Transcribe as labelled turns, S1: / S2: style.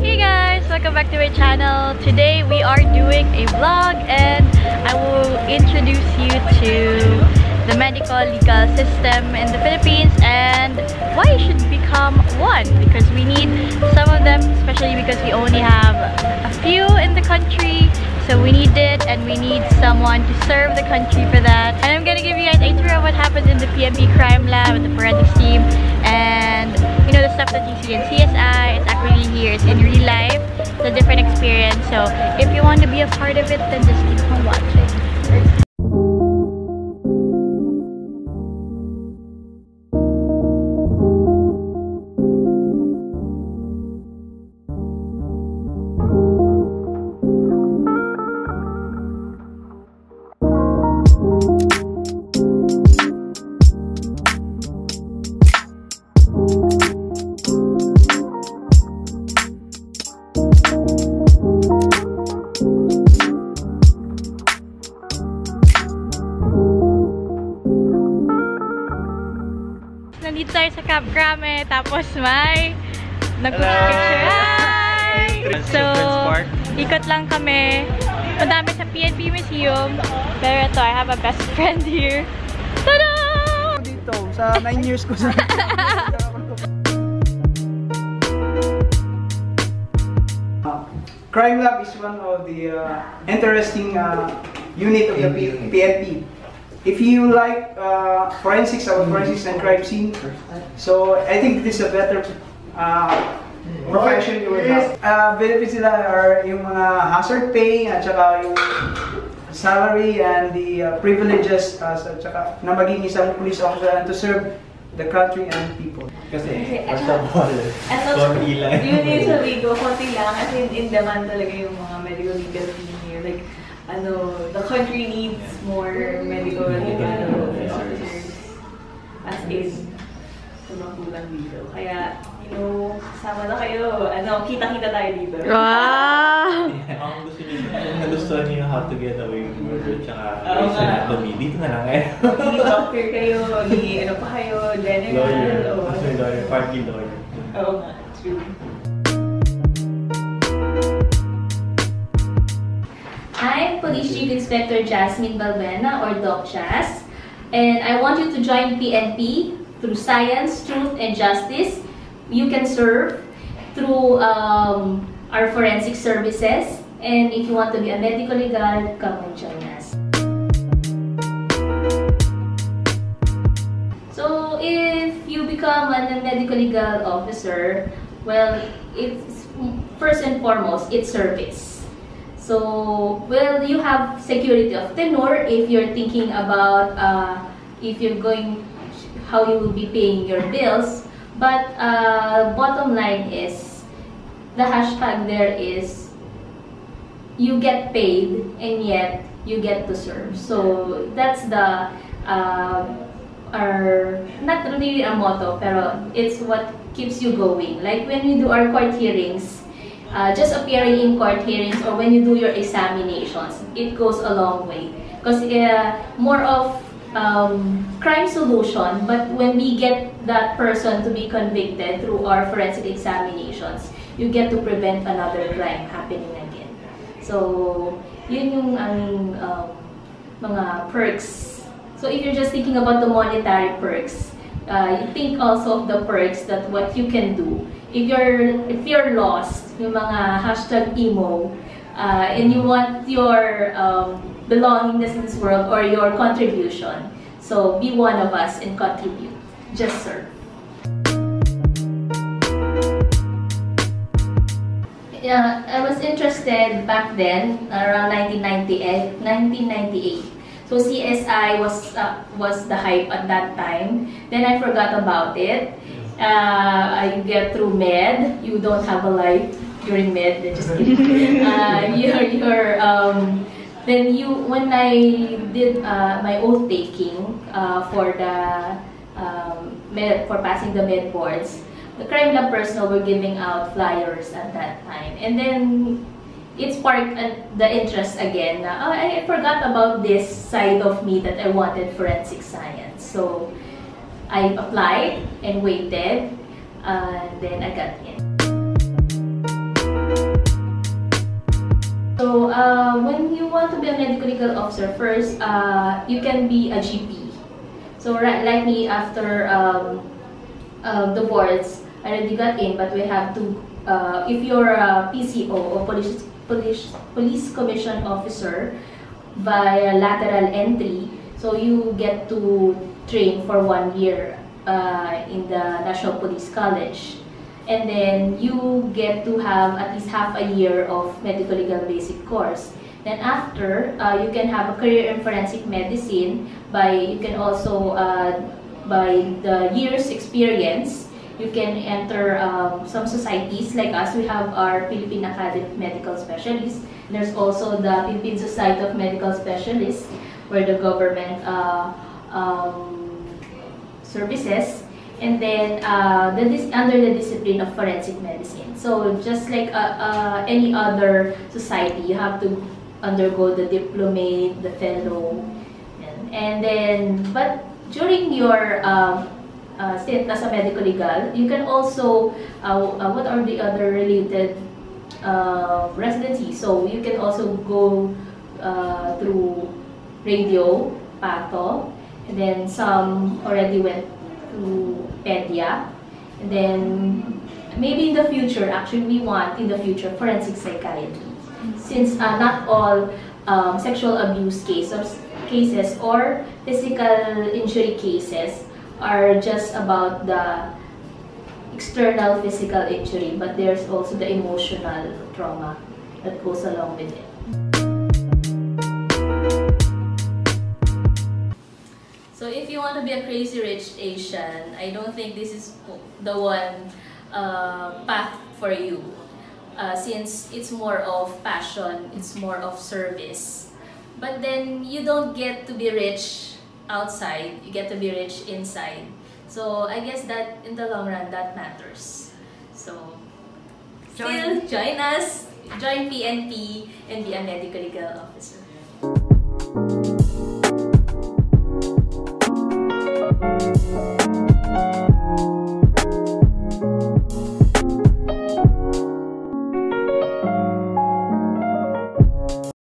S1: Hey guys! Welcome back to my channel. Today we are doing a vlog and I will introduce you to the medicolegal system in the Philippines and why you should become one because we need some of them especially because we only have a few in the country so we need it and we need someone to serve the country for that and I'm gonna give you guys a tour of what happens in the PNP crime lab and the forensics team and you know the stuff that you see in CSI it's actually here it's in real life. It's a different experience. So if you want to be a part of it then just keep on watching Camp Grame, tapos may nagpapicture. Hi! So, ikot lang kami. Madami sa PNP Museum. Pero ito, I have a best friend here. Tada!
S2: dito sa 9 years ko sa Crime Lab is one of the uh, interesting uh, unit of the P- PNP. If you like uh, forensics, our forensics and crime scene, so I think this is a better uh, profession you would have. Uh, benefits nila are yung mga hazard pay at saka yung salary and the uh, privileges uh, sa tsaka na maging isang police officer and to serve the country and people.
S3: Kasi, first of all, lang.
S4: yun yung sabi ko, konti lang. As in, in demand talaga yung mga medical legal team here. Like, ano, the country needs more medical legal officers. As in, tumakulang dito. Kaya, you know, sama na kayo. Ano, kita-kita tayo dito.
S1: Wow!
S3: Ang gusto niyo, nagustuhan niyo yung How to Get Away with Murder tsaka Grey's
S4: nga.
S3: Anatomy, dito na lang eh.
S4: Ni doctor kayo, ni ano pa kayo, general.
S3: lawyer. Kasi lawyer, party lawyer.
S4: Oo nga, true.
S5: Police Chief Inspector Jasmine Balbena or Doc Jazz, and I want you to join PNP through science, truth, and justice. You can serve through um, our forensic services, and if you want to be a medicolegal, come and join us. So if you become a medicolegal officer, well, it's first and foremost, it's service. So, well, you have security of tenure if you're thinking about uh, if you're going, how you will be paying your bills. But uh, bottom line is, the hashtag there is, you get paid and yet you get to serve. So that's the uh, our not really a motto, pero it's what keeps you going. Like when we do our court hearings, uh, just appearing in court hearings or when you do your examinations, it goes a long way. Because uh, more of um, crime solution, but when we get that person to be convicted through our forensic examinations, you get to prevent another crime happening again. So, yun yung ang um, mga perks. So, if you're just thinking about the monetary perks, uh, you think also of the perks that what you can do. If you're if you're lost, yung mga hashtag emo, uh, and you want your um, belongingness in this world or your contribution, so be one of us and contribute. Just serve. Yeah, I was interested back then, around 1998. 1998. So CSI was uh, was the hype at that time. Then I forgot about it. Uh, I get through med. You don't have a life during med. Just kidding. uh, um, then you when I did uh, my oath taking uh, for the um, med, for passing the med boards, the crime lab personnel were giving out flyers at that time, and then it sparked uh, the interest again. Oh, I forgot about this side of me that I wanted forensic science. So I applied and waited. Uh, then I got in. So uh, when you want to be a medicolegal officer, first uh, you can be a GP. So right, like me, after um, uh, the boards, I already got in, but we have to. Uh, if you're a PCO or police police police commission officer via lateral entry, so you get to train for one year uh, in the National Police College. And then you get to have at least half a year of medicolegal basic course. Then after, uh, you can have a career in forensic medicine by, you can also, uh, by the year's experience, you can enter um, some societies like us. We have our Philippine Academy of Medical Specialists. There's also the Philippine Society of Medical Specialists where the government uh, um, services and then uh, the under the discipline of forensic medicine. So just like uh, uh, any other society, you have to undergo the diplomate, the fellow, and, and then but during your um, uh, stint as a medicolegal, you can also uh, uh, what are the other related uh, residency? So you can also go uh, through radio, pato, and then some already went to pedia, and then maybe in the future, actually we want in the future forensic psychiatry, since uh, not all um, sexual abuse cases, cases or physical injury cases are just about the external physical injury, but there's also the emotional trauma that goes along with it. If you want to be a crazy rich Asian, I don't think this is the one uh, path for you. Uh, since it's more of passion, it's more of service. But then you don't get to be rich outside, you get to be rich inside. So I guess that in the long run, that matters. So still
S1: Join.
S5: join us, join PNP and be a medicolegal officer.